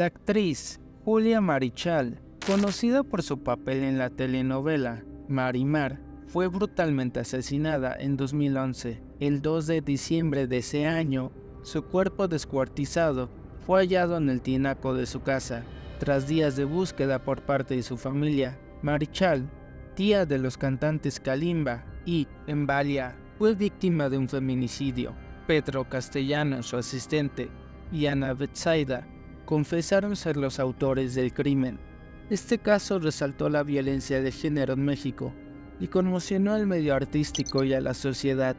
La actriz Julia Marichal, conocida por su papel en la telenovela Marimar, fue brutalmente asesinada en 2011. El 2 de diciembre de ese año, su cuerpo descuartizado fue hallado en el tinaco de su casa. Tras días de búsqueda por parte de su familia, Marichal, tía de los cantantes Kalimba y Embalia, fue víctima de un feminicidio. Pedro Castellano, su asistente, y Ana Betsaida confesaron ser los autores del crimen. Este caso resaltó la violencia de género en México y conmocionó al medio artístico y a la sociedad.